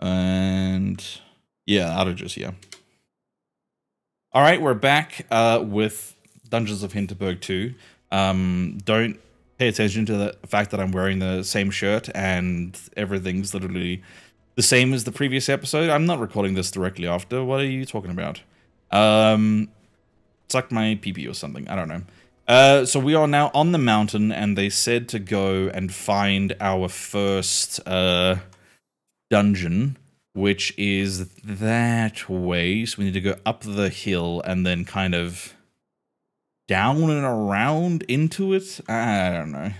And yeah, outages, yeah. All right, we're back uh, with Dungeons of Hinterberg 2. Um, don't pay attention to the fact that I'm wearing the same shirt and everything's literally the same as the previous episode. I'm not recording this directly after. What are you talking about? Um, suck my PP or something. I don't know. Uh, so we are now on the mountain, and they said to go and find our first uh, dungeon, which is that way. So we need to go up the hill and then kind of down and around into it. I don't know.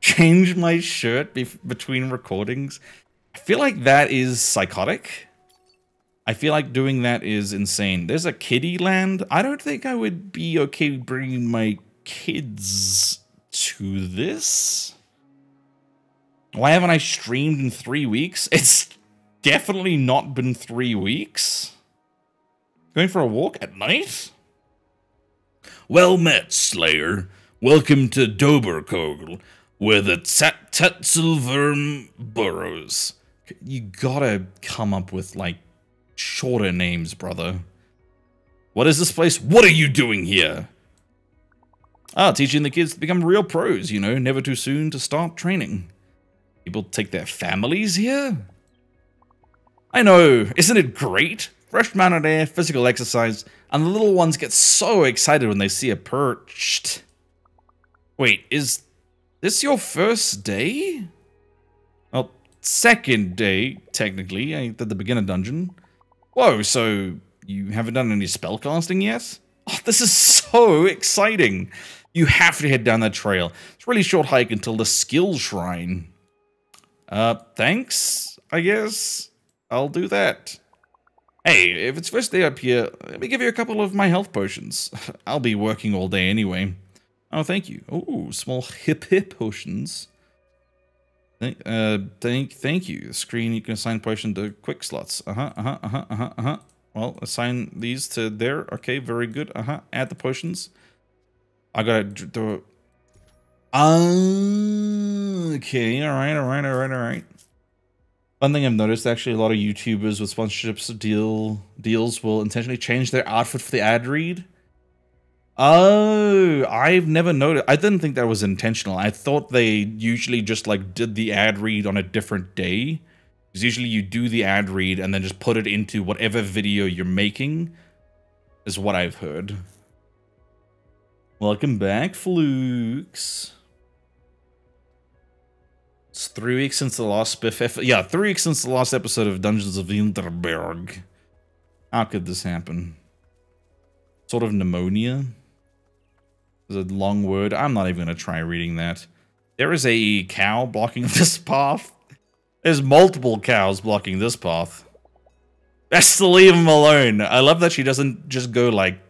Change my shirt be between recordings. I feel like that is psychotic. I feel like doing that is insane. There's a kiddie land. I don't think I would be okay bringing my kids to this. Why haven't I streamed in three weeks? It's definitely not been three weeks. Going for a walk at night? Well met, Slayer. Welcome to Doberkogel, where the Tatzelwurm burrows. You gotta come up with, like, shorter names, brother. What is this place? What are you doing here? Ah, teaching the kids to become real pros, you know, never too soon to start training. People take their families here? I know, isn't it great? Fresh mountain air, physical exercise, and the little ones get so excited when they see a Percht. Wait, is this your first day? Well, second day, technically, at the beginner dungeon. Whoa, so you haven't done any spellcasting yet? Oh, this is so exciting. You have to head down that trail. It's a really short hike until the skill shrine. Uh, thanks, I guess. I'll do that. Hey, if it's first day up here, let me give you a couple of my health potions. I'll be working all day anyway. Oh, thank you. Oh, small hip hip potions. Thank, uh, thank, thank you. Screen, you can assign potion to quick slots. Uh-huh, uh-huh, uh-huh, uh-huh, uh-huh. Well, assign these to there. Okay, very good. Uh-huh. Add the potions. I gotta do Okay, alright, alright, alright, alright. One thing I've noticed actually a lot of YouTubers with sponsorships deal deals will intentionally change their outfit for the ad read. Oh, I've never noticed. I didn't think that was intentional. I thought they usually just like did the ad read on a different day. Because usually you do the ad read and then just put it into whatever video you're making, is what I've heard. Welcome back, Flukes. It's three weeks since the last Biff. yeah, three weeks since the last episode of Dungeons of Hinterberg. How could this happen? Sort of pneumonia? Is a long word. I'm not even going to try reading that. There is a cow blocking this path. There's multiple cows blocking this path. Best to leave him alone. I love that she doesn't just go like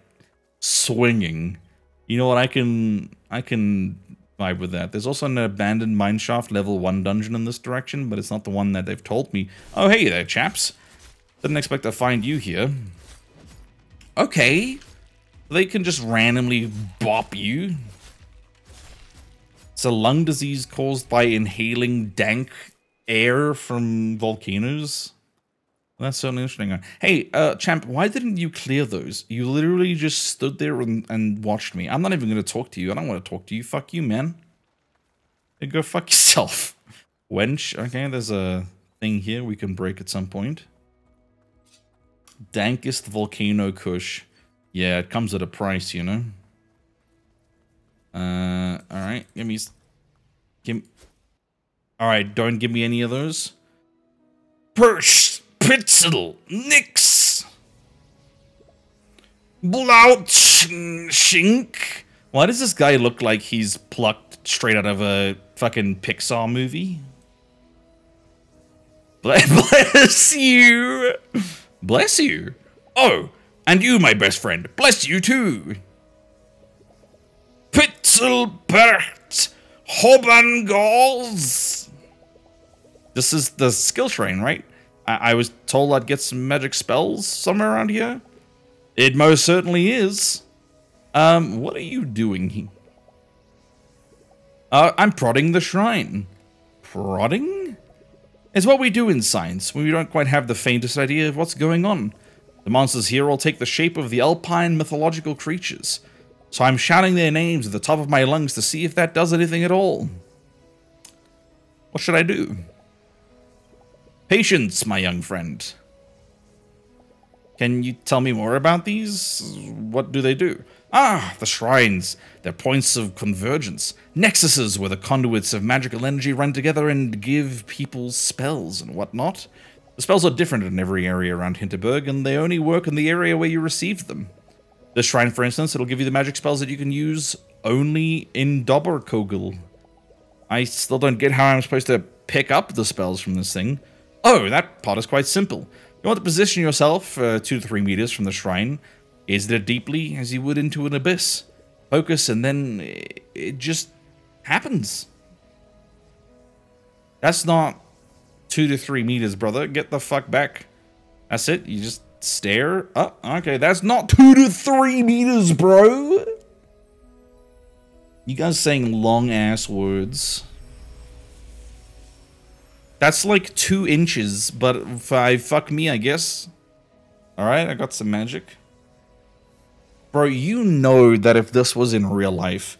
swinging. You know what? I can I can vibe with that. There's also an abandoned mineshaft level 1 dungeon in this direction, but it's not the one that they've told me. Oh, hey there, chaps. Didn't expect to find you here. Okay. They can just randomly bop you. It's a lung disease caused by inhaling dank air from volcanoes. That's certainly interesting. Hey, uh, champ, why didn't you clear those? You literally just stood there and, and watched me. I'm not even going to talk to you. I don't want to talk to you. Fuck you, man. Hey, go fuck yourself. Wench. Okay, there's a thing here we can break at some point. Dankest volcano kush. Yeah, it comes at a price, you know. Uh, all right. Give me... Give... All right, don't give me any of those. Persh! Pitzel, nix. Blautschink. Why does this guy look like he's plucked straight out of a fucking Pixar movie? Bless you. Bless you. Oh, and you, my best friend. Bless you too. Pitzelbert Hobangals. This is the skill shrine, right? I, I was told I'd get some magic spells somewhere around here. It most certainly is. Um, what are you doing here? Uh, I'm prodding the shrine. Prodding? It's what we do in science when we don't quite have the faintest idea of what's going on. The monsters here all take the shape of the alpine mythological creatures, so I'm shouting their names at the top of my lungs to see if that does anything at all. What should I do? Patience, my young friend. Can you tell me more about these? What do they do? Ah, the shrines. They're points of convergence. Nexuses where the conduits of magical energy run together and give people spells and whatnot. The spells are different in every area around Hinterberg, and they only work in the area where you received them. The shrine, for instance, it'll give you the magic spells that you can use only in Dobberkogel. I still don't get how I'm supposed to pick up the spells from this thing. Oh, that part is quite simple. You want to position yourself uh, two to three meters from the shrine, gaze there deeply as you would into an abyss. Focus, and then it just happens. That's not two to three meters, brother. Get the fuck back. That's it. You just stare. Oh, okay. That's not two to three meters, bro. You guys saying long ass words. That's like two inches, but if I fuck me, I guess. Alright, I got some magic. Bro, you know that if this was in real life,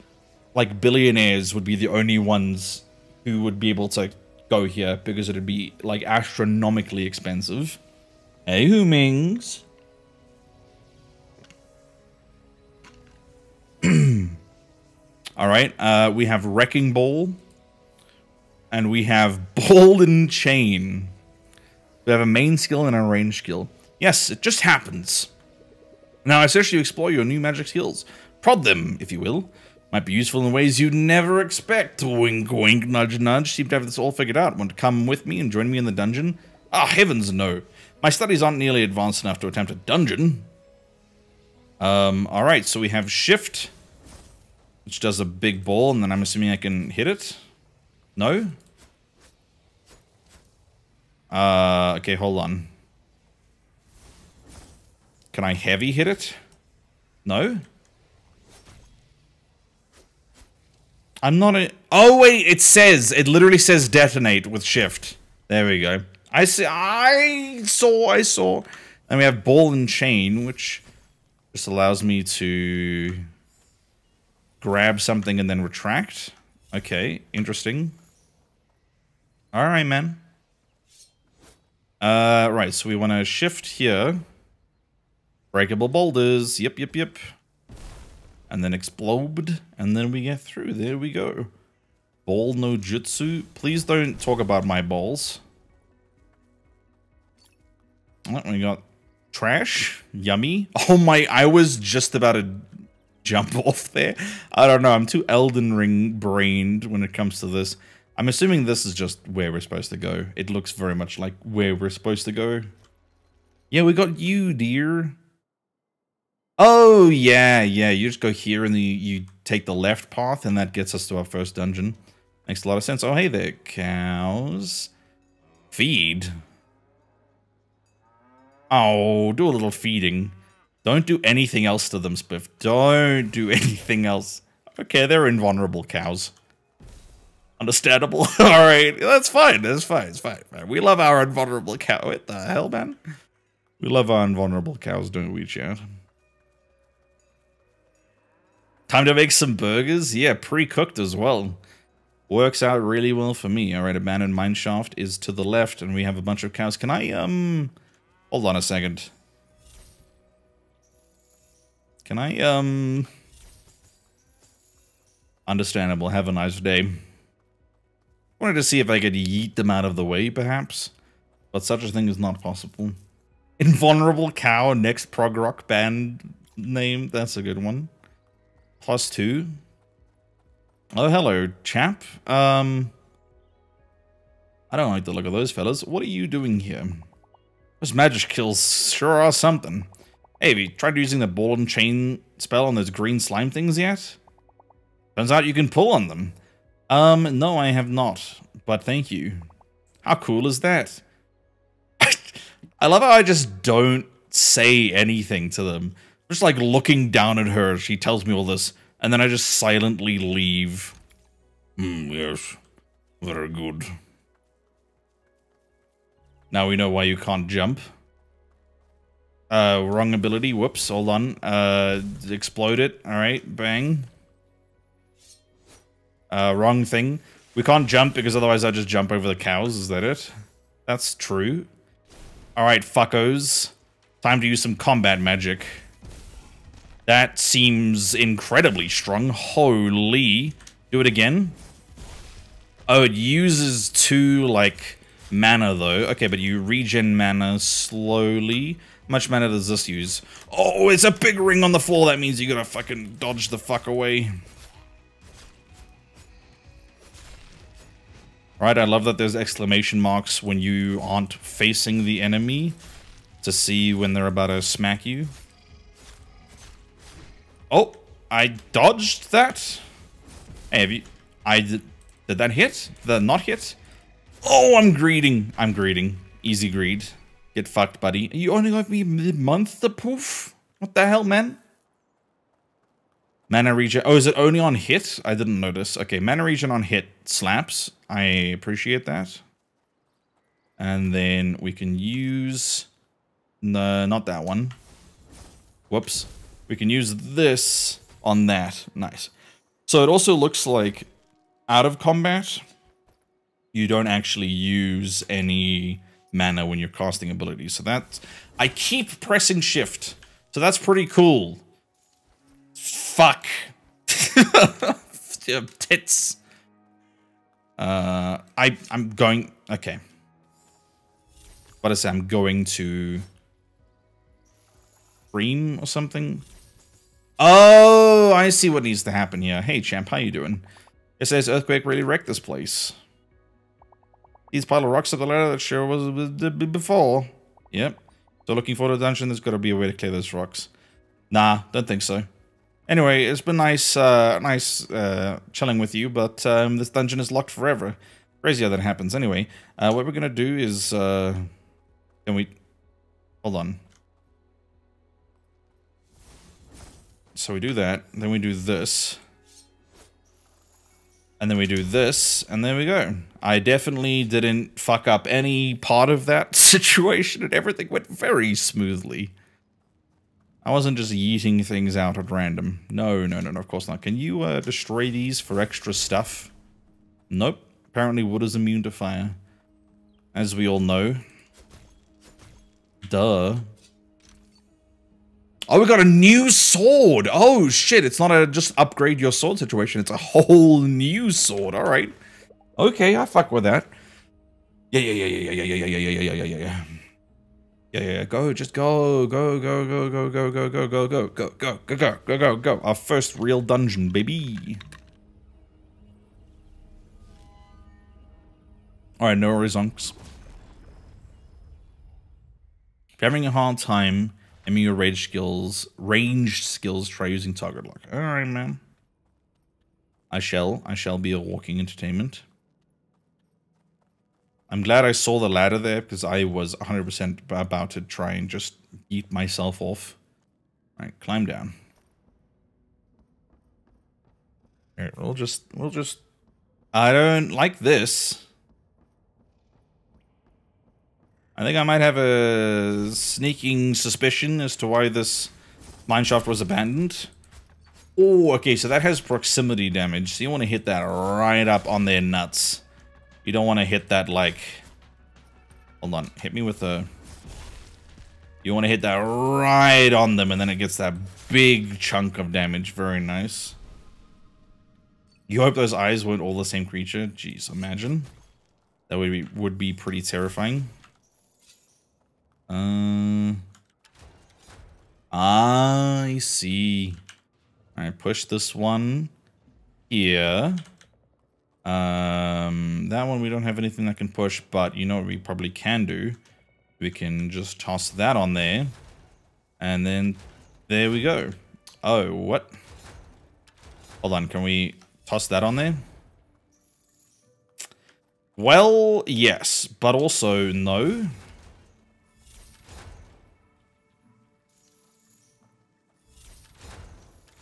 like billionaires would be the only ones who would be able to go here because it'd be like astronomically expensive. Hey, Humings. Alright, uh, we have Wrecking Ball. And we have Ball and Chain. We have a main skill and a range skill. Yes, it just happens. Now I suggest you explore your new magic skills. Prod them, if you will. Might be useful in ways you'd never expect. Wink, wink, nudge, nudge. Seem to have this all figured out. Want to come with me and join me in the dungeon? Ah, oh, heavens no. My studies aren't nearly advanced enough to attempt a dungeon. Um, alright, so we have Shift, which does a big ball, and then I'm assuming I can hit it. No? Uh, okay, hold on. Can I heavy hit it? No? I'm not a... Oh, wait, it says. It literally says detonate with shift. There we go. I see. I saw. I saw. And we have ball and chain, which just allows me to grab something and then retract. Okay, interesting. All right, man. Uh, right, so we want to shift here. Breakable boulders. Yep, yep, yep. And then explode. And then we get through. There we go. Ball no jutsu. Please don't talk about my balls. Oh, we got trash. Yummy. Oh my, I was just about to jump off there. I don't know. I'm too Elden Ring brained when it comes to this. I'm assuming this is just where we're supposed to go. It looks very much like where we're supposed to go. Yeah, we got you, dear. Oh, yeah, yeah. You just go here and you, you take the left path and that gets us to our first dungeon. Makes a lot of sense. Oh, hey there, cows. Feed. Oh, do a little feeding. Don't do anything else to them, Spiff. Don't do anything else. Okay, they're invulnerable cows. Understandable. All right, that's fine. That's fine. It's fine. We love our invulnerable cow. What the hell, man? We love our invulnerable cows, don't we, chat? Time to make some burgers? Yeah, pre-cooked as well. Works out really well for me. All right, abandoned mine shaft is to the left, and we have a bunch of cows. Can I, um... Hold on a second. Can I, um... Understandable. Have a nice day. Wanted to see if I could yeet them out of the way, perhaps. But such a thing is not possible. Invulnerable Cow, next prog rock band name. That's a good one. Plus two. Oh, hello, chap. Um, I don't like the look of those fellas. What are you doing here? Those magic kills sure are something. Hey, have you tried using the ball and chain spell on those green slime things yet? Turns out you can pull on them. Um, no, I have not, but thank you. How cool is that? I love how I just don't say anything to them. Just like looking down at her, she tells me all this, and then I just silently leave. Hmm, yes. Very good. Now we know why you can't jump. Uh, wrong ability. Whoops. Hold on. Uh, explode it. All right. Bang. Uh, wrong thing. We can't jump because otherwise I just jump over the cows. Is that it? That's true. All right, fuckos. Time to use some combat magic. That seems incredibly strong. Holy. Do it again. Oh, it uses two, like, mana, though. Okay, but you regen mana slowly. Much mana does this use? Oh, it's a big ring on the floor. That means you gotta fucking dodge the fuck away. Right, I love that there's exclamation marks when you aren't facing the enemy to see when they're about to smack you. Oh, I dodged that. Hey, have you... I did... Did that hit? The not hit? Oh, I'm greeting. I'm greeting. Easy greed. Get fucked, buddy. You only got me mid-month the poof? What the hell, man? Mana regen. Oh, is it only on hit? I didn't notice. Okay, mana regen on hit slaps. I appreciate that. And then we can use... No, not that one. Whoops. We can use this on that. Nice. So it also looks like out of combat, you don't actually use any mana when you're casting abilities. So that's... I keep pressing shift. So that's pretty cool. Fuck. Tits. Uh, I I'm going. Okay. What is it? I'm going to Dream or something. Oh, I see what needs to happen here. Hey, champ, how you doing? It says earthquake really wrecked this place. These pile of rocks at the ladder that sure was before. Yep. So looking for the dungeon, there's got to be a way to clear those rocks. Nah, don't think so. Anyway, it's been nice, uh, nice uh, chilling with you, but um, this dungeon is locked forever. Crazy how that happens. Anyway, uh, what we're gonna do is, uh, can we? Hold on. So we do that, then we do this. And then we do this, and there we go. I definitely didn't fuck up any part of that situation, and everything went very smoothly. I wasn't just yeeting things out at random. No, no, no, no, of course not. Can you uh, destroy these for extra stuff? Nope. Apparently wood is immune to fire. As we all know. Duh. Oh, we got a new sword. Oh, shit. It's not a just upgrade your sword situation. It's a whole new sword. All right. Okay, I fuck with that. Yeah, yeah, yeah, yeah, yeah, yeah, yeah, yeah, yeah, yeah, yeah, yeah. Yeah, yeah, yeah, go, just go, go, go, go, go, go, go, go, go, go, go, go, go, go, go, go, go. Our first real dungeon, baby. Alright, no worries, If you're having a hard time aiming your rage skills, ranged skills, try using target lock. Alright, man. I shall. I shall be a walking entertainment. I'm glad I saw the ladder there because I was 100% about to try and just eat myself off. All right, climb down. All right, we'll just, we'll just, I don't like this. I think I might have a sneaking suspicion as to why this mineshaft was abandoned. Oh, okay, so that has proximity damage, so you want to hit that right up on their nuts. You don't want to hit that like... Hold on. Hit me with a... You want to hit that right on them and then it gets that big chunk of damage. Very nice. You hope those eyes weren't all the same creature. Jeez, imagine. That would be, would be pretty terrifying. Uh, I see. I push this one here. Um, that one we don't have anything that can push, but you know what we probably can do? We can just toss that on there. And then there we go. Oh, what? Hold on, can we toss that on there? Well, yes, but also no.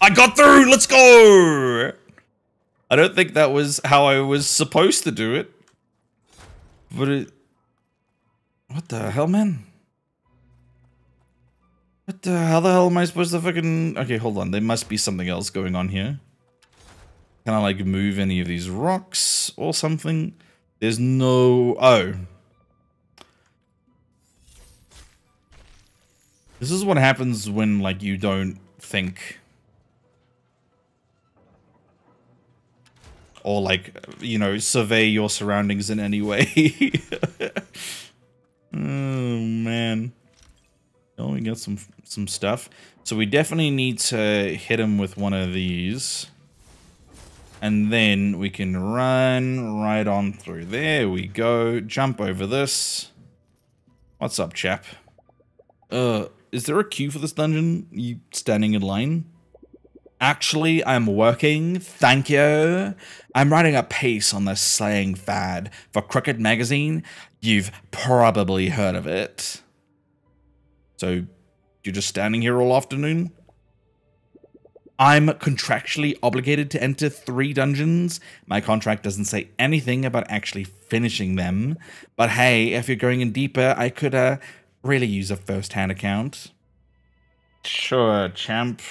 I got through! Let's go! I don't think that was how I was supposed to do it. But it... What the hell, man? What the, how the hell am I supposed to fucking... Okay, hold on. There must be something else going on here. Can I, like, move any of these rocks or something? There's no... Oh. This is what happens when, like, you don't think. Or, like, you know, survey your surroundings in any way. oh, man. Oh, we got some some stuff. So we definitely need to hit him with one of these. And then we can run right on through. There we go. Jump over this. What's up, chap? Uh, is there a queue for this dungeon? You standing in line? Actually, I'm working. Thank you. I'm writing a piece on the slaying fad for Crooked Magazine. You've probably heard of it. So you're just standing here all afternoon? I'm contractually obligated to enter three dungeons. My contract doesn't say anything about actually finishing them. But hey, if you're going in deeper, I could uh, really use a first-hand account. Sure, champ.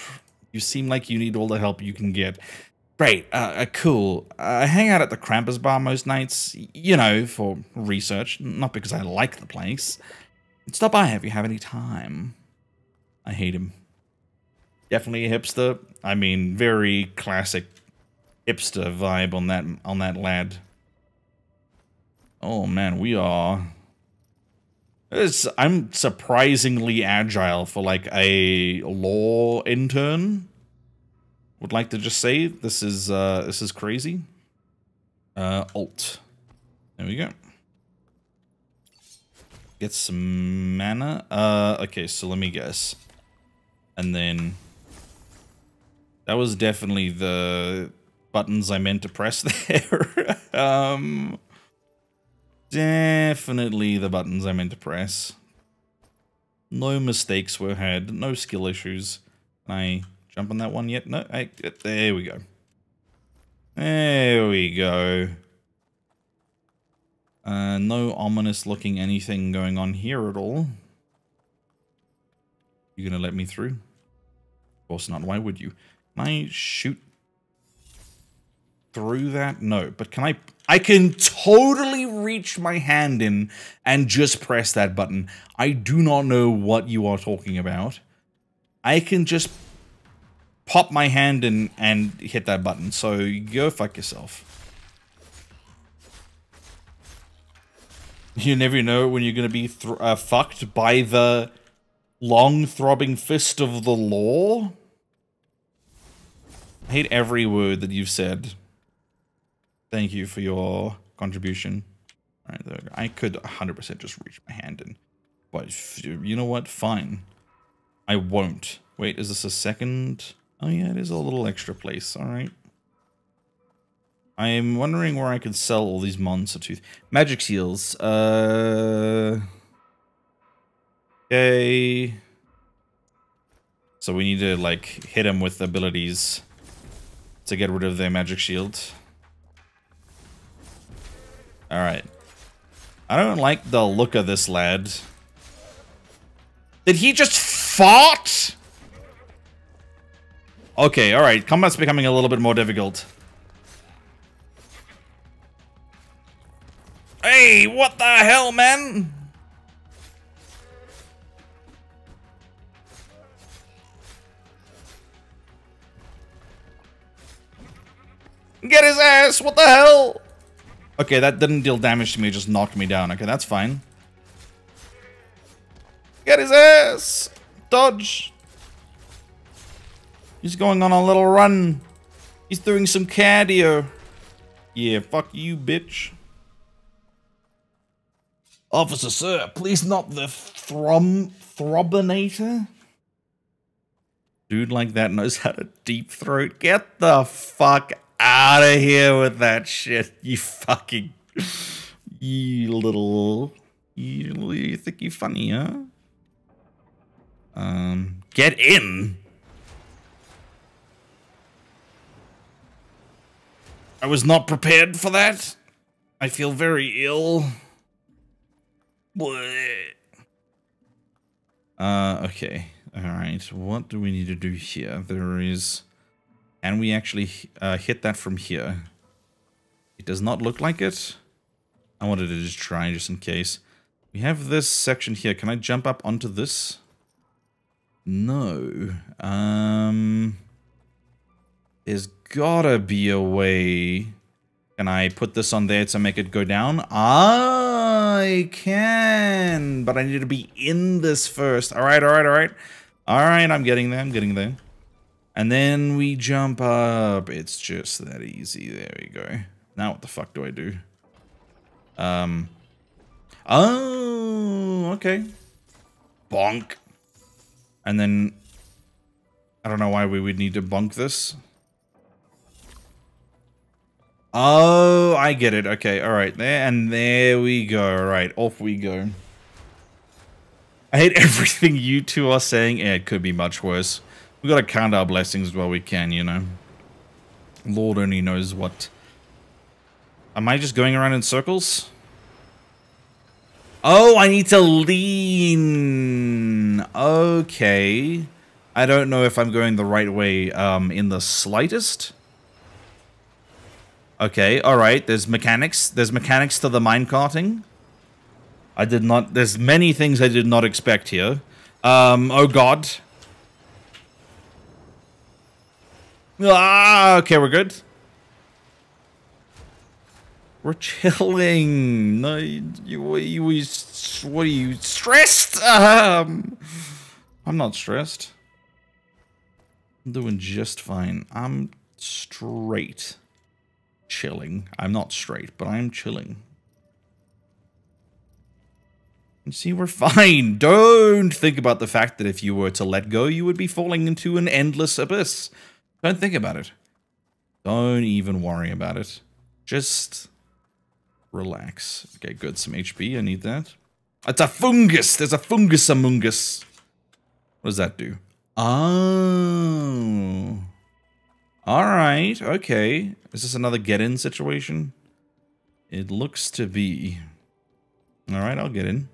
You seem like you need all the help you can get. Great, uh, uh, cool. I hang out at the Krampus bar most nights, you know, for research, not because I like the place. Stop by if you have any time. I hate him. Definitely a hipster. I mean, very classic hipster vibe on that on that lad. Oh man, we are. It's, I'm surprisingly agile for like a law intern. Would like to just say this is uh, this is crazy. Uh, alt. There we go. Get some mana. Uh, okay, so let me guess. And then... That was definitely the buttons I meant to press there. um, definitely the buttons I meant to press. No mistakes were had. No skill issues. Can I jump on that one yet? No, I, there we go. There we go. Uh, no ominous looking anything going on here at all. You gonna let me through? Of course not. Why would you? Can I shoot through that? No, but can I? I can totally reach my hand in and just press that button. I do not know what you are talking about. I can just pop my hand in and hit that button. So go fuck yourself. You never know when you're going to be uh, fucked by the long throbbing fist of the law. I hate every word that you've said. Thank you for your contribution. All right, there I could 100% just reach my hand in. But you know what? Fine. I won't. Wait, is this a second? Oh yeah, it is a little extra place. All right. I'm wondering where I could sell all these monster tooth magic seals. Uh, okay. So we need to like hit them with abilities to get rid of their magic shield. All right. I don't like the look of this lad. Did he just fart? Okay, all right. Combat's becoming a little bit more difficult. Hey, what the hell, man? Get his ass! What the hell? Okay, that didn't deal damage to me, just knocked me down. Okay, that's fine. Get his ass! Dodge! He's going on a little run. He's doing some cardio. Yeah, fuck you, bitch. Officer, sir, please not the throm throbinator. Dude like that knows how to deep throat. Get the fuck out of here with that shit. You fucking, you little, you, you think you funny, huh? Um, get in. I was not prepared for that. I feel very ill. What uh, okay. Alright, what do we need to do here? There is... Can we actually uh, hit that from here? It does not look like it. I wanted to just try just in case. We have this section here. Can I jump up onto this? No. Um... There's gotta be a way. Can I put this on there to make it go down? I can, but I need to be in this first. All right, all right, all right. All right, I'm getting there, I'm getting there. And then we jump up. It's just that easy. There we go. Now what the fuck do I do? Um. Oh, okay. Bonk. And then, I don't know why we would need to bonk this. Oh, I get it. Okay, all right. There and there we go. All right, off we go. I hate everything you two are saying. Yeah, it could be much worse. We gotta count our blessings while we can, you know. Lord only knows what. Am I just going around in circles? Oh, I need to lean. Okay. I don't know if I'm going the right way um, in the slightest. Okay, alright, there's mechanics. There's mechanics to the minecarting. I did not... There's many things I did not expect here. Um, oh god. Ah, okay, we're good. We're chilling. No, you, you, you, what are you, stressed? Um, I'm not stressed. I'm doing just fine. I'm straight chilling. I'm not straight, but I'm chilling. And see, we're fine. Don't think about the fact that if you were to let go, you would be falling into an endless abyss. Don't think about it. Don't even worry about it. Just relax. Okay, good. Some HP. I need that. It's a fungus. There's a fungus among us. What does that do? Oh. All right. Okay. Is this another get-in situation? It looks to be. All right, I'll get in.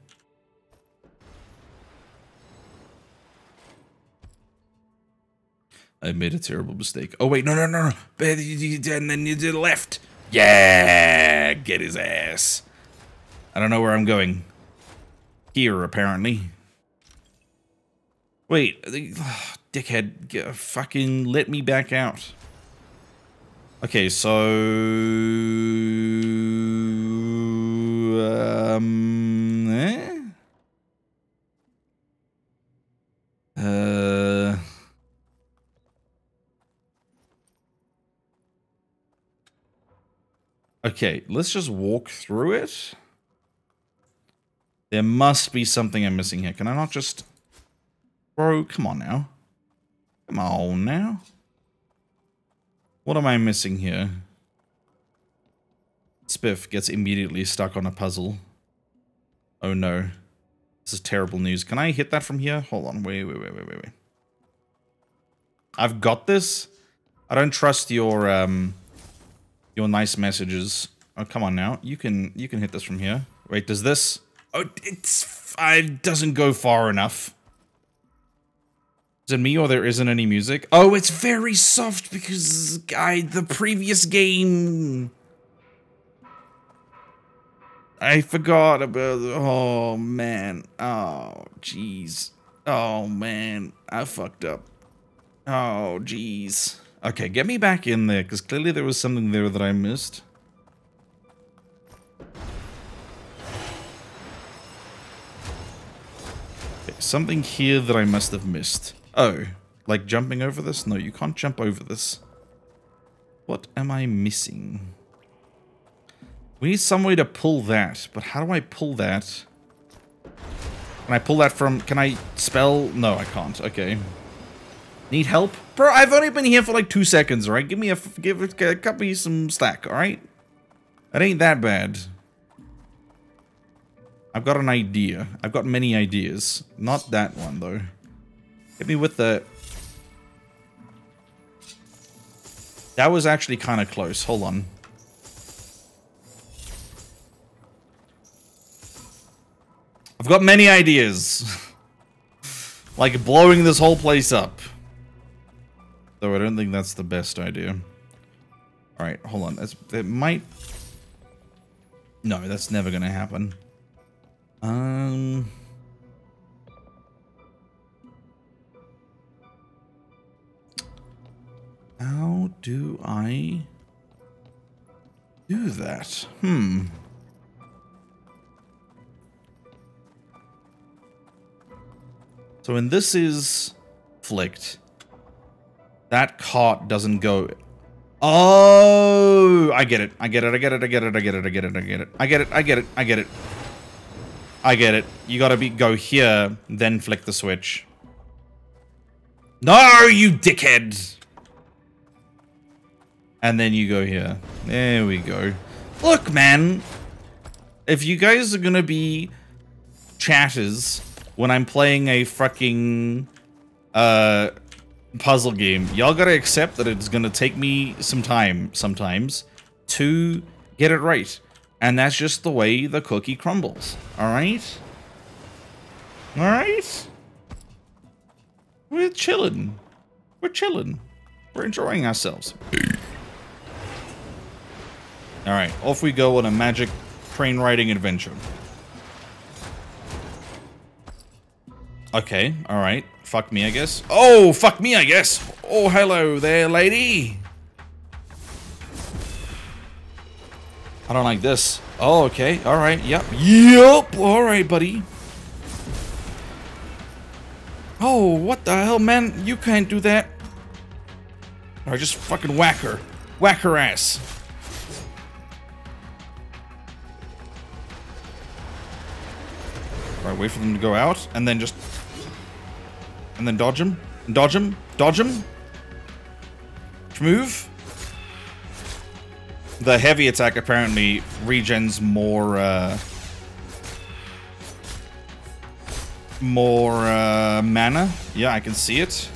I made a terrible mistake. Oh, wait, no, no, no, no. And then you did left. Yeah, get his ass. I don't know where I'm going. Here, apparently. Wait, dickhead, fucking let me back out. Okay, so... Okay, let's just walk through it. There must be something I'm missing here. Can I not just... Bro, come on now. Come on now. What am I missing here? Spiff gets immediately stuck on a puzzle. Oh no. This is terrible news. Can I hit that from here? Hold on. Wait, wait, wait, wait, wait, wait. I've got this. I don't trust your um your nice messages. Oh, come on now. You can you can hit this from here. Wait, does this? Oh, it's it doesn't go far enough. Is it me or there isn't any music? Oh, it's very soft because I the previous game. I forgot about. Oh man. Oh jeez. Oh man. I fucked up. Oh jeez. Okay, get me back in there because clearly there was something there that I missed. Okay, something here that I must have missed. Oh, like jumping over this? No, you can't jump over this. What am I missing? We need some way to pull that, but how do I pull that? Can I pull that from... Can I spell? No, I can't. Okay. Need help? Bro, I've only been here for like two seconds, alright? Give me a... Give a me some slack, alright? That ain't that bad. I've got an idea. I've got many ideas. Not that one, though. Hit me with the... That was actually kind of close. Hold on. I've got many ideas. like blowing this whole place up. Though I don't think that's the best idea. Alright, hold on. That's, it might... No, that's never gonna happen. Um... How do I do that? Hmm. So when this is flicked, that cart doesn't go. Oh, I get it. I get it. I get it. I get it. I get it. I get it. I get it. I get it. I get it. I get it. I get it. You gotta be go here, then flick the switch. No, you dickhead! And then you go here. There we go. Look, man. If you guys are gonna be chatters when I'm playing a fucking uh, puzzle game, y'all gotta accept that it's gonna take me some time sometimes to get it right. And that's just the way the cookie crumbles. Alright? Alright? We're chilling. We're chilling. We're enjoying ourselves. Alright, off we go on a magic train riding adventure. Okay, alright. Fuck me, I guess. Oh, fuck me, I guess. Oh, hello there, lady. I don't like this. Oh, okay. Alright, yep. Yep. Alright, buddy. Oh, what the hell, man? You can't do that. Alright, just fucking whack her. Whack her ass. Alright, wait for them to go out, and then just... And then dodge him. Dodge him. Dodge him. Move. The heavy attack apparently regens more, uh... More, uh, mana. Yeah, I can see it.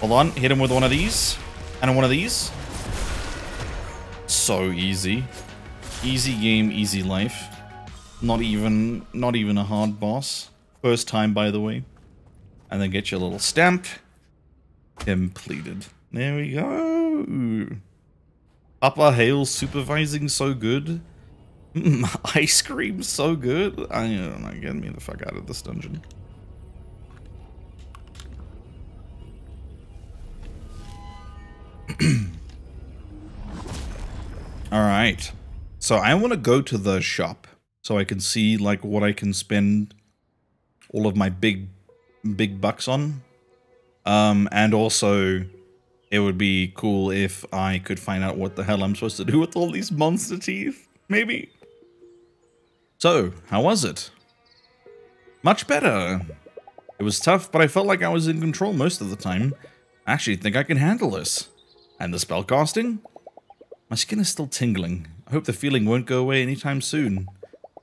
Hold on, hit him with one of these. And one of these. So easy. Easy game, easy life. Not even, not even a hard boss. First time, by the way. And then get your little stamp. Completed. There we go. Upper Hale supervising so good. ice cream so good. I uh, don't know, get me the fuck out of this dungeon. All right. So I want to go to the shop so I can see like what I can spend all of my big big bucks on. Um, and also it would be cool if I could find out what the hell I'm supposed to do with all these monster teeth. Maybe. So, how was it? Much better. It was tough, but I felt like I was in control most of the time. I actually think I can handle this. And the spell casting? My skin is still tingling. I hope the feeling won't go away anytime soon.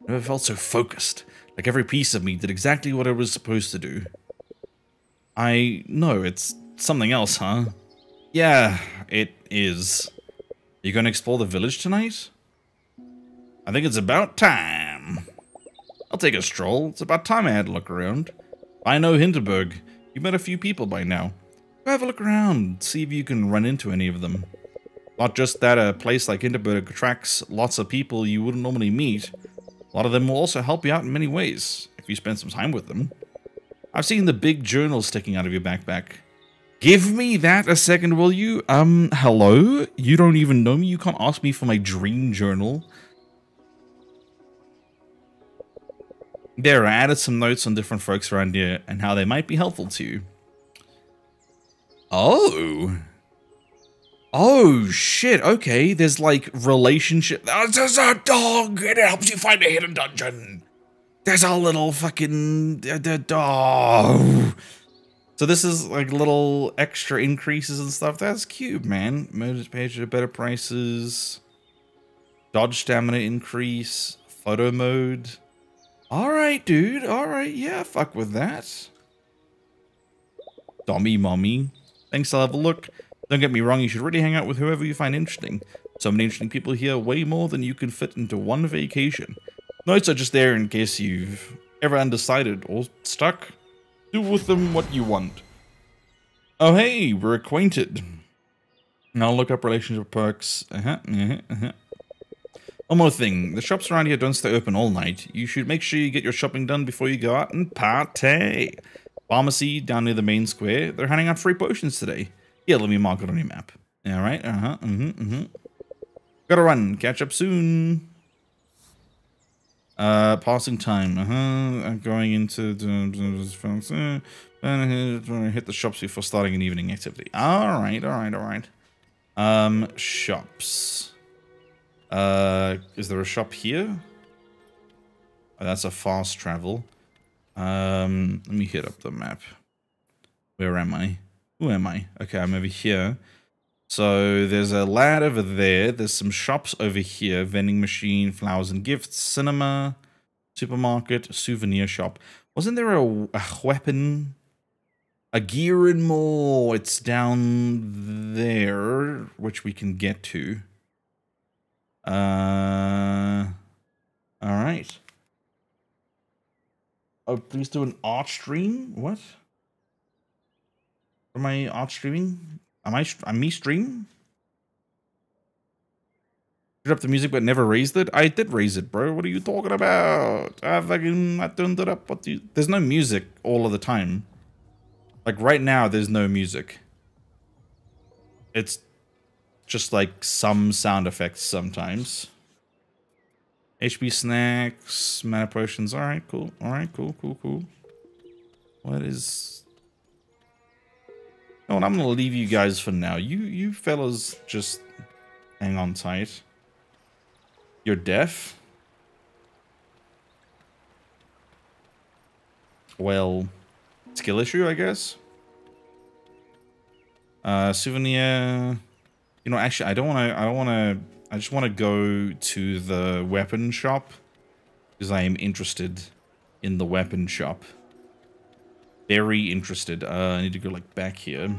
I never felt so focused, like every piece of me did exactly what I was supposed to do. I know, it's something else, huh? Yeah, it is. You gonna explore the village tonight? I think it's about time. I'll take a stroll. It's about time I had a look around. I know Hinterberg. You've met a few people by now. Go have a look around, see if you can run into any of them. Not just that a place like Hinterberg attracts lots of people you wouldn't normally meet, a lot of them will also help you out in many ways, if you spend some time with them. I've seen the big journal sticking out of your backpack. Give me that a second, will you? Um, hello? You don't even know me? You can't ask me for my dream journal. There, I added some notes on different folks around here and how they might be helpful to you. Oh. Oh, shit. Okay, there's like relationship. Ah, there's a dog, and it helps you find a hidden dungeon. There's a little fucking dog. So this is like little extra increases and stuff. That's cute, man. Motive page at better prices. Dodge stamina increase. Photo mode. All right, dude. All right. Yeah, fuck with that. Dommy mommy. Thanks, I'll have a look. Don't get me wrong, you should really hang out with whoever you find interesting. So many interesting people here, way more than you can fit into one vacation. Notes are just there in case you've ever undecided or stuck. Do with them what you want. Oh, hey, we're acquainted. I'll look up relationship perks. Uh-huh, uh-huh, uh-huh. One more thing. The shops around here don't stay open all night. You should make sure you get your shopping done before you go out and party. Pharmacy down near the main square. They're handing out free potions today. Yeah, let me mark it on your map. All right. Uh-huh. Mm-hmm. Mm-hmm. Gotta run. Catch up soon. Uh, passing time. Uh-huh. I'm going into the... Uh, hit the shops before starting an evening activity. All right. All right. All right. Um, shops. Uh, is there a shop here? Oh, that's a fast travel. Um, let me hit up the map. Where am I? Who am I? Okay, I'm over here. So there's a lad over there. There's some shops over here. Vending machine, flowers and gifts, cinema, supermarket, souvenir shop. Wasn't there a, a weapon a gear and more. It's down there, which we can get to. Uh, all right. Oh, please do an art stream. What? Am I art streaming? Am I? Am me stream? Put up the music but never raised it. I did raise it, bro. What are you talking about? I fucking I turned it up. What do you? There's no music all of the time. Like right now, there's no music. It's just like some sound effects sometimes. HP snacks, mana potions. All right, cool. All right, cool, cool, cool. What is? Oh, and I'm gonna leave you guys for now. You, you fellas, just hang on tight. You're deaf. Well, skill issue, I guess. Uh, souvenir. You know, actually, I don't want to. I don't want to. I just want to go to the weapon shop because I am interested in the weapon shop. Very interested. Uh, I need to go like back here.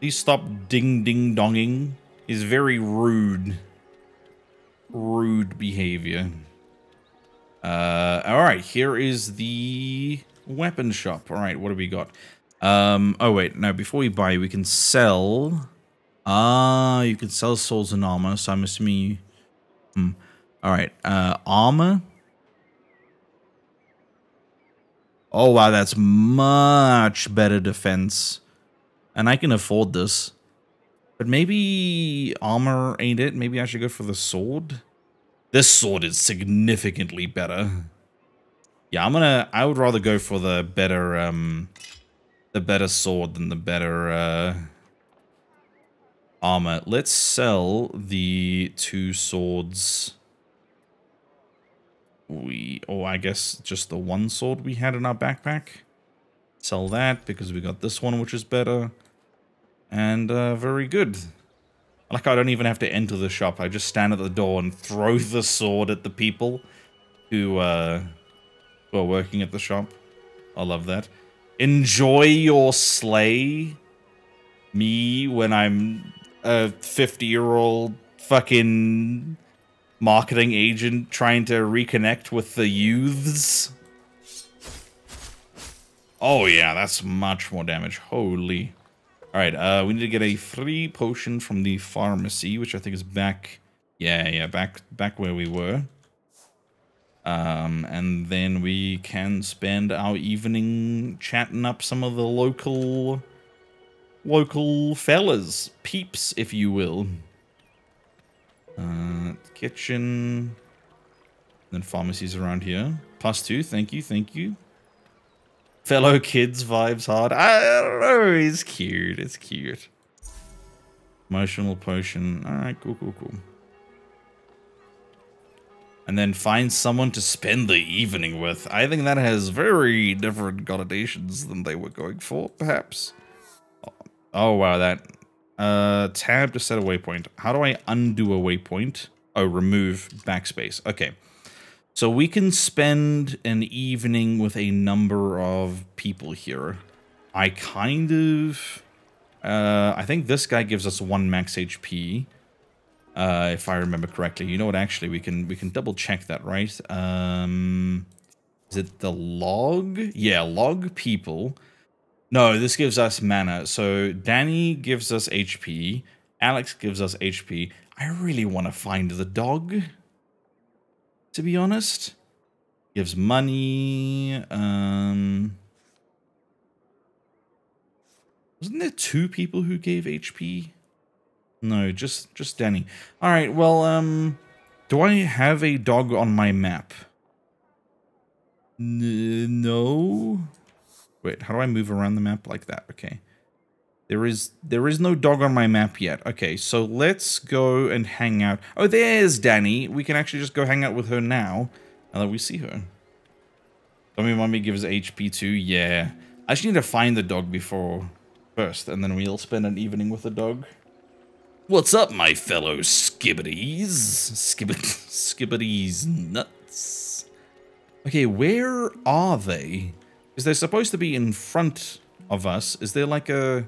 Please stop ding ding donging. Is very rude. Rude behavior. Uh, all right, here is the weapon shop. All right, what do we got? Um, oh wait, no, before we buy, we can sell. Ah, you can sell swords and armor, so I'm assuming you... Hmm. All right, uh, armor. Oh wow, that's much better defense. And I can afford this. But maybe armor ain't it. Maybe I should go for the sword. This sword is significantly better. Yeah, I'm gonna... I would rather go for the better, um... The better sword than the better, uh... Armor. Let's sell the two swords. We... Oh, I guess just the one sword we had in our backpack. Sell that because we got this one, which is better. And, uh, very good. Like I don't even have to enter the shop. I just stand at the door and throw the sword at the people who, uh, who are working at the shop. I love that. Enjoy your slay. Me when I'm a 50-year-old fucking marketing agent trying to reconnect with the youths. Oh yeah, that's much more damage. Holy. All right, uh, we need to get a free potion from the pharmacy, which I think is back. Yeah, yeah, back back where we were. Um, and then we can spend our evening chatting up some of the local local fellas, peeps, if you will. Uh, kitchen. Then pharmacies around here. Plus two, thank you, thank you fellow kids vibes hard. I don't know. It's cute. It's cute. Emotional potion. All right, cool, cool, cool. And then find someone to spend the evening with. I think that has very different connotations than they were going for, perhaps. Oh, wow, that... Uh, tab to set a waypoint. How do I undo a waypoint? Oh, remove backspace. Okay. So we can spend an evening with a number of people here. I kind of... Uh, I think this guy gives us one max HP. Uh, if I remember correctly. You know what? Actually, we can we can double check that, right? Um, is it the log? Yeah, log people. No, this gives us mana. So Danny gives us HP. Alex gives us HP. I really want to find the dog. To be honest, gives money. Um, wasn't there two people who gave HP? No, just just Danny. All right. Well, um, do I have a dog on my map? N no. Wait, how do I move around the map like that? Okay. There is there is no dog on my map yet. Okay, so let's go and hang out. Oh, there's Danny. We can actually just go hang out with her now. Now that we see her. Tommy Mommy gives HP too. Yeah. I just need to find the dog before first, and then we'll spend an evening with the dog. What's up, my fellow skibbities? Skibbit skibbities nuts. Okay, where are they? Is they supposed to be in front of us? Is there like a... Are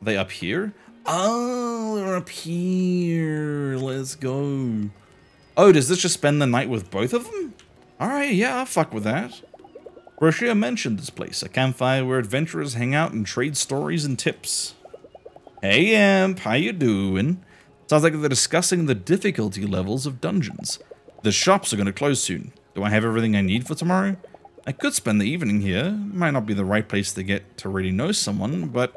they up here? Oh, they're up here. Let's go. Oh, does this just spend the night with both of them? Alright, yeah, I'll fuck with that. Roshia mentioned this place, a campfire where adventurers hang out and trade stories and tips. Hey, Amp, how you doing? Sounds like they're discussing the difficulty levels of dungeons. The shops are going to close soon. Do I have everything I need for tomorrow? I could spend the evening here. Might not be the right place to get to really know someone, but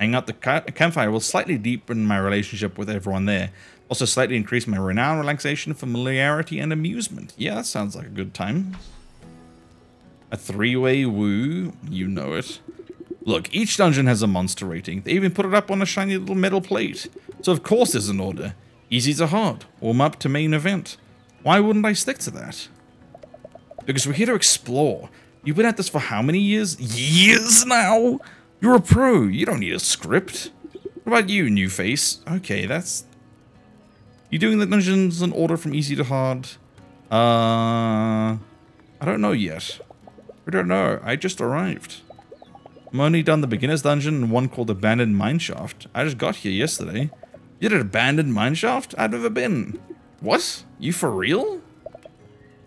hanging out the campfire will slightly deepen my relationship with everyone there. Also slightly increase my renown, relaxation, familiarity, and amusement. Yeah, that sounds like a good time. A three-way woo, you know it. Look, each dungeon has a monster rating. They even put it up on a shiny little metal plate. So of course there's an order. Easy to hard. Warm up to main event. Why wouldn't I stick to that? Because we're here to explore. You've been at this for how many years? Years now? You're a pro. You don't need a script. What about you, new face? Okay, that's... You doing the dungeons in order from easy to hard? Uh... I don't know yet. I don't know. I just arrived. I'm only done the beginner's dungeon and one called Abandoned Mineshaft. I just got here yesterday. You did Abandoned Mineshaft? I've never been. What? You for real?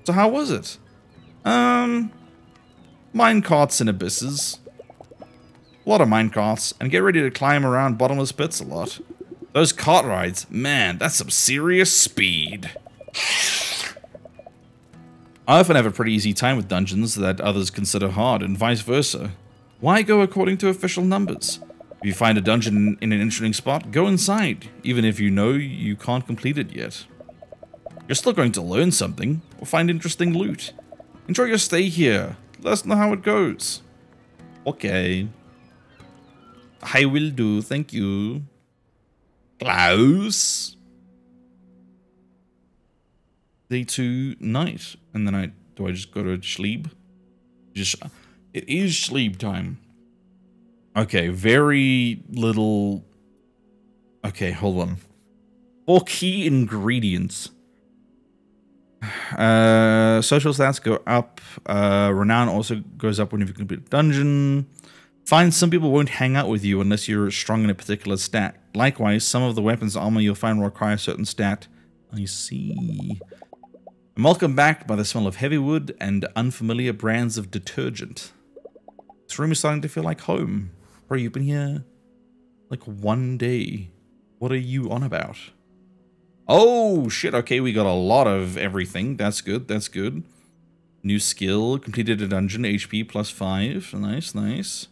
So how was it? Um, minecarts and abysses. A lot of minecarts, and get ready to climb around bottomless pits a lot. Those cart rides, man, that's some serious speed. I often have a pretty easy time with dungeons that others consider hard, and vice versa. Why go according to official numbers? If you find a dungeon in an interesting spot, go inside, even if you know you can't complete it yet. You're still going to learn something, or find interesting loot. Enjoy your stay here. Let us know how it goes. Okay. I will do, thank you. Klaus. Day two, night. And then I, do I just go to sleep? Just it is sleep time. Okay, very little... Okay, hold on. Four key ingredients. Uh, social stats go up. Uh, renown also goes up when you complete a dungeon. Find some people won't hang out with you unless you're strong in a particular stat. Likewise, some of the weapons armor you'll find will require a certain stat. I see. I'm welcomed back by the smell of heavy wood and unfamiliar brands of detergent. This room is starting to feel like home. Bro, you've been here like one day. What are you on about? Oh, shit. Okay, we got a lot of everything. That's good. That's good. New skill. Completed a dungeon. HP plus 5. Nice, nice.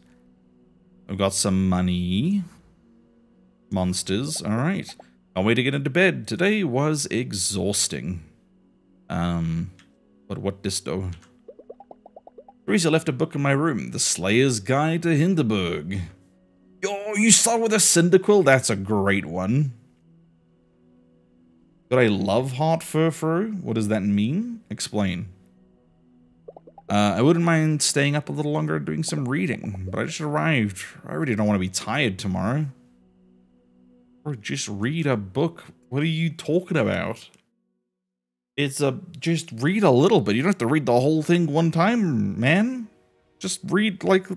I've got some money. Monsters. All right. Can't wait to get into bed. Today was exhausting. Um, but what disto? Teresa left a book in my room, The Slayer's Guide to Hinterberg. Yo, you start with a Cyndaquil? That's a great one. But I love Heart Furfur? What does that mean? Explain. Uh, I wouldn't mind staying up a little longer doing some reading, but I just arrived. I really don't want to be tired tomorrow. Or just read a book. What are you talking about? It's a just read a little bit. You don't have to read the whole thing one time, man. Just read like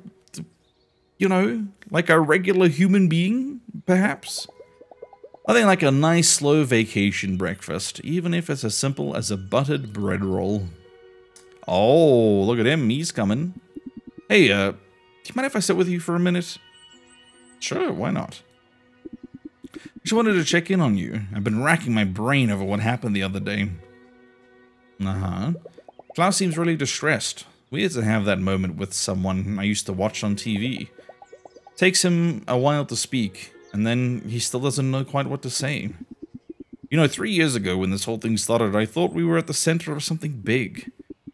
you know, like a regular human being, perhaps. Nothing like a nice slow vacation breakfast, even if it's as simple as a buttered bread roll. Oh, look at him, he's coming. Hey, uh, do you mind if I sit with you for a minute? Sure, why not? Just wanted to check in on you. I've been racking my brain over what happened the other day. Uh-huh. Klaus seems really distressed. Weird to have that moment with someone I used to watch on TV. Takes him a while to speak, and then he still doesn't know quite what to say. You know, three years ago when this whole thing started, I thought we were at the center of something big.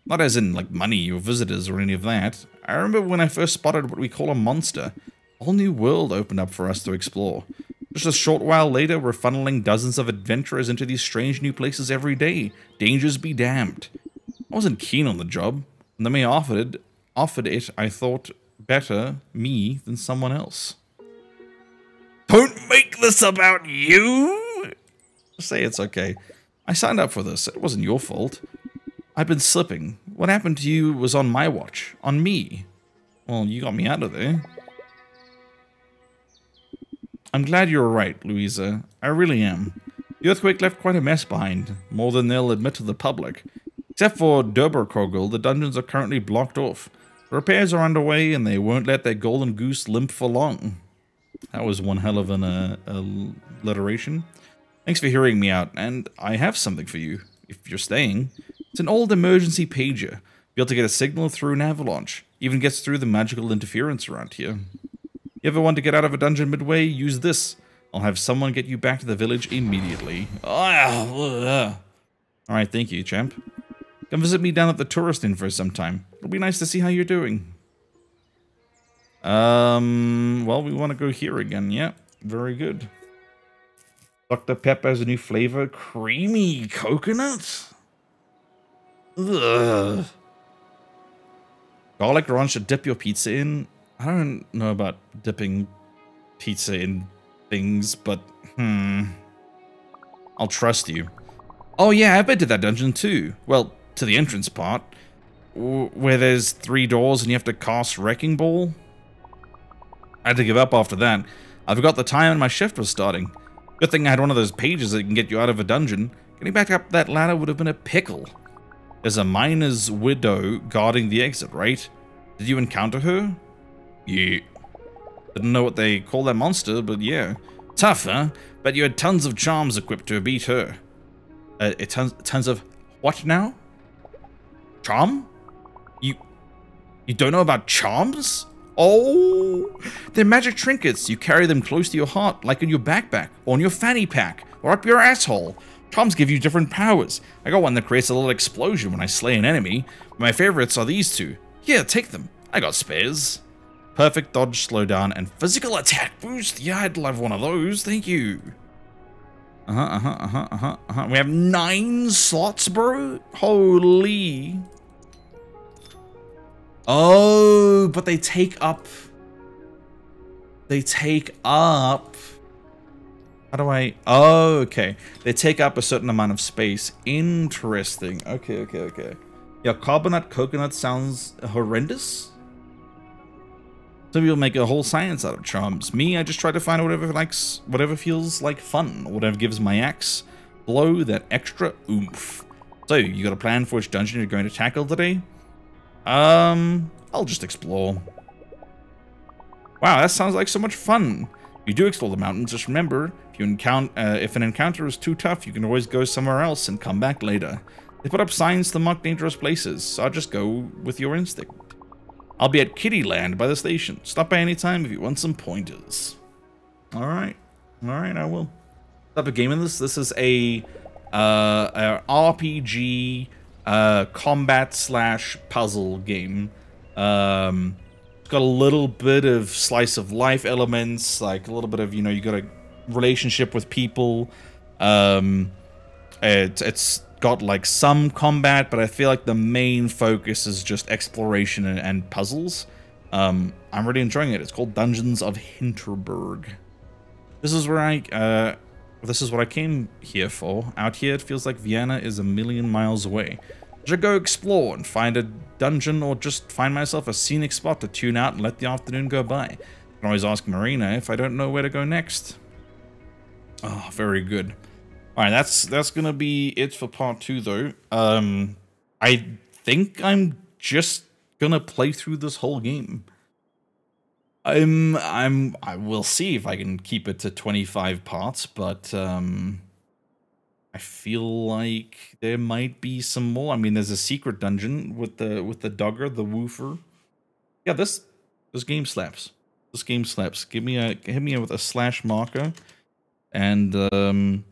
Not as in, like, money or visitors or any of that. I remember when I first spotted what we call a monster. A whole new world opened up for us to explore. Just a short while later, we're funneling dozens of adventurers into these strange new places every day. Dangers be damned. I wasn't keen on the job, and the man offered it, offered it, I thought, better me than someone else. Don't make this about you! Say it's okay. I signed up for this. It wasn't your fault. I've been slipping. What happened to you was on my watch. On me. Well, you got me out of there. I'm glad you're right, Luisa. I really am. The earthquake left quite a mess behind, more than they'll admit to the public. Except for Durberkogel, the dungeons are currently blocked off. Repairs are underway, and they won't let their golden goose limp for long. That was one hell of an uh, alliteration. Thanks for hearing me out, and I have something for you, if you're staying. It's an old emergency pager. Be able to get a signal through an avalanche. Even gets through the magical interference around here. You ever want to get out of a dungeon midway? Use this. I'll have someone get you back to the village immediately. Alright, thank you, champ. Come visit me down at the tourist inn for some time. It'll be nice to see how you're doing. Um, well, we want to go here again. Yeah, very good. Dr. Pepper has a new flavor. Creamy coconut? Ugh. Garlic ranch to dip your pizza in. I don't know about dipping pizza in things, but hmm. I'll trust you. Oh yeah, I've been to that dungeon too. Well, to the entrance part, where there's three doors and you have to cast Wrecking Ball. I had to give up after that. I forgot the time and my shift was starting. Good thing I had one of those pages that can get you out of a dungeon. Getting back up that ladder would have been a pickle. There's a miner's widow guarding the exit, right? Did you encounter her? Yeah. Didn't know what they call that monster, but yeah. Tough, huh? Bet you had tons of charms equipped to beat her. Uh, tons, tons of what now? Charm? You you don't know about charms? Oh, they're magic trinkets. You carry them close to your heart, like in your backpack, or in your fanny pack, or up your asshole. Charms give you different powers. I got one that creates a little explosion when I slay an enemy. My favorites are these two. Here, take them. I got spares. Perfect dodge, slowdown, and physical attack boost. Yeah, I'd love one of those. Thank you. Uh-huh, uh-huh, uh-huh, uh-huh, uh-huh. We have nine slots, bro? Holy. Oh, but they take up... They take up... How do I... Oh, okay. They take up a certain amount of space. Interesting. Okay, okay, okay. Yeah, carbonate coconut sounds horrendous. Some people make a whole science out of charms. Me, I just try to find whatever likes, whatever feels like fun, whatever gives my axe blow that extra oomph. So, you got a plan for which dungeon you're going to tackle today? Um, I'll just explore. Wow, that sounds like so much fun. If you do explore the mountains, just remember, if you encounter, uh, if an encounter is too tough, you can always go somewhere else and come back later. They put up signs to mark dangerous places, so I'll just go with your instinct. I'll be at Kittyland by the station. Stop by anytime if you want some pointers. Alright. Alright, I will. Type of game in this? This is a, uh, a RPG uh, combat slash puzzle game. Um, it's got a little bit of slice of life elements, like a little bit of, you know, you got a relationship with people. Um, it, it's got like some combat, but I feel like the main focus is just exploration and, and puzzles. Um, I'm really enjoying it. It's called Dungeons of Hinterberg. This is where I, uh, this is what I came here for. Out here, it feels like Vienna is a million miles away. Should I go explore and find a dungeon or just find myself a scenic spot to tune out and let the afternoon go by. I can always ask Marina if I don't know where to go next. Oh, very good. All right, that's that's gonna be it for part two, though. Um, I think I'm just gonna play through this whole game. I'm I'm I will see if I can keep it to 25 parts, but um I feel like there might be some more. I mean, there's a secret dungeon with the with the dogger, the woofer. Yeah, this this game slaps. This game slaps. Give me a hit me with a slash marker, and um,